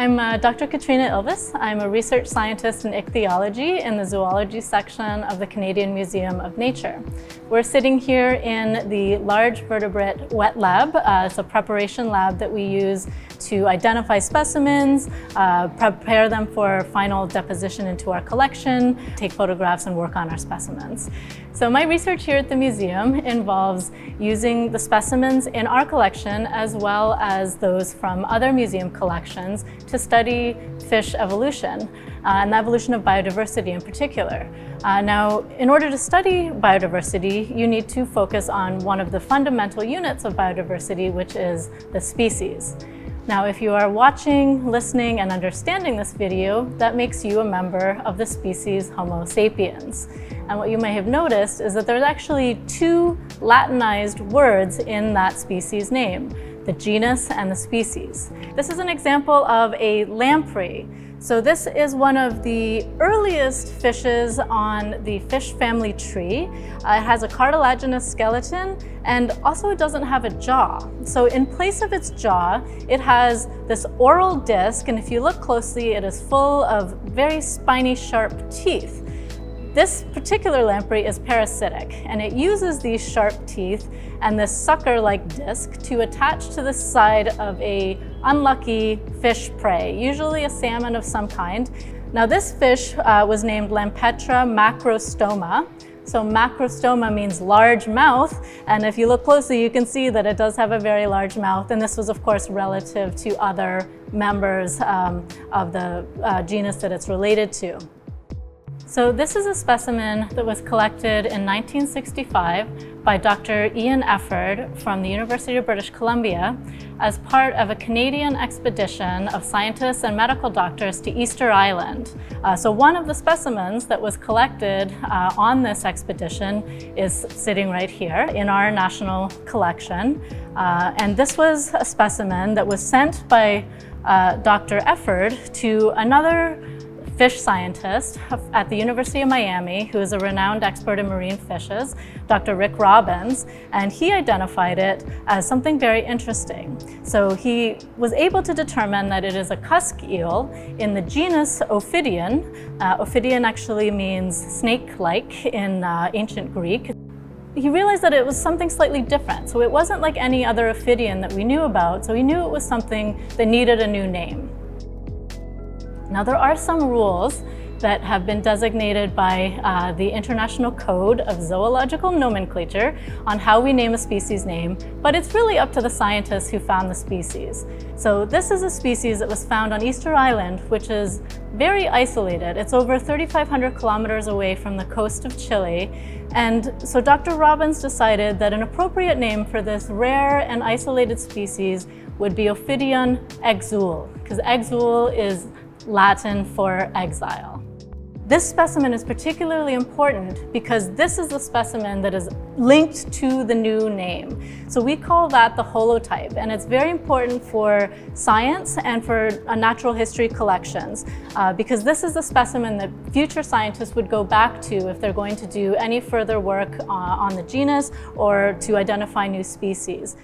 I'm uh, Dr. Katriina Ilves. I'm a research scientist in ichthyology in the zoology section of the Canadian Museum of Nature. We're sitting here in the large vertebrate wet lab. Uh, it's a preparation lab that we use to identify specimens, uh, prepare them for final deposition into our collection, take photographs and work on our specimens. So my research here at the museum involves using the specimens in our collection as well as those from other museum collections to study fish evolution uh, and the evolution of biodiversity in particular. Uh, now, in order to study biodiversity, you need to focus on one of the fundamental units of biodiversity, which is the species. Now, if you are watching, listening, and understanding this video, that makes you a member of the species Homo sapiens. And what you may have noticed is that there's actually two Latinized words in that species name, the genus and the species. This is an example of a lamprey. So this is one of the earliest fishes on the fish family tree. Uh, it has a cartilaginous skeleton and also it doesn't have a jaw. So in place of its jaw, it has this oral disc and if you look closely, it is full of very spiny, sharp teeth. This particular lamprey is parasitic and it uses these sharp teeth and this sucker-like disc to attach to the side of a unlucky fish prey, usually a salmon of some kind. Now this fish uh, was named Lampetra macrostoma. So macrostoma means large mouth, and if you look closely, you can see that it does have a very large mouth, and this was of course relative to other members um, of the uh, genus that it's related to. So this is a specimen that was collected in 1965 by Dr. Ian Efford from the University of British Columbia as part of a Canadian expedition of scientists and medical doctors to Easter Island. Uh, so one of the specimens that was collected uh, on this expedition is sitting right here in our national collection. Uh, and this was a specimen that was sent by uh, Dr. Efford to another fish scientist at the University of Miami, who is a renowned expert in marine fishes, Dr. Rick Robins, and he identified it as something very interesting. So he was able to determine that it is a cusk eel in the genus Ophidion. Uh, Ophidion actually means snake-like in uh, ancient Greek he realized that it was something slightly different. So it wasn't like any other ophidian that we knew about, so he knew it was something that needed a new name. Now there are some rules that have been designated by uh, the International Code of Zoological Nomenclature on how we name a species name, but it's really up to the scientists who found the species. So this is a species that was found on Easter Island, which is very isolated. It's over 3,500 kilometers away from the coast of Chile. And so Dr. Robins decided that an appropriate name for this rare and isolated species would be Ophidion exul, because exul is Latin for exile. This specimen is particularly important because this is the specimen that is linked to the new name. So we call that the holotype, and it's very important for science and for natural history collections uh, because this is the specimen that future scientists would go back to if they're going to do any further work uh, on the genus or to identify new species.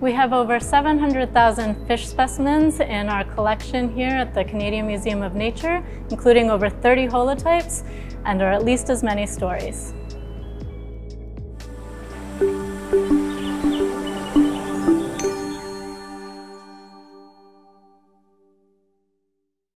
We have over 700,000 fish specimens in our collection here at the Canadian Museum of Nature, including over 30 holotypes, and are at least as many stories.